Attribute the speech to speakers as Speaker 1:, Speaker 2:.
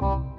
Speaker 1: Bye.